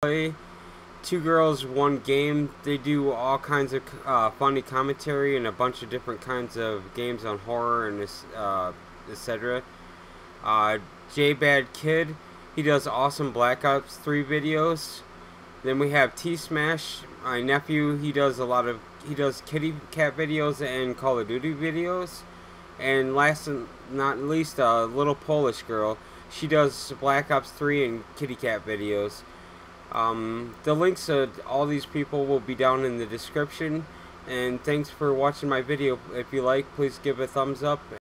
play. Two girls, one game. They do all kinds of uh, funny commentary and a bunch of different kinds of games on horror and uh, etc. Uh, J Bad Kid, he does awesome Black Ops 3 videos. Then we have T Smash, my nephew. He does a lot of he does kitty cat videos and Call of Duty videos. And last and not least, a uh, little Polish girl. She does Black Ops 3 and kitty cat videos. Um, the links to all these people will be down in the description. And thanks for watching my video. If you like, please give a thumbs up.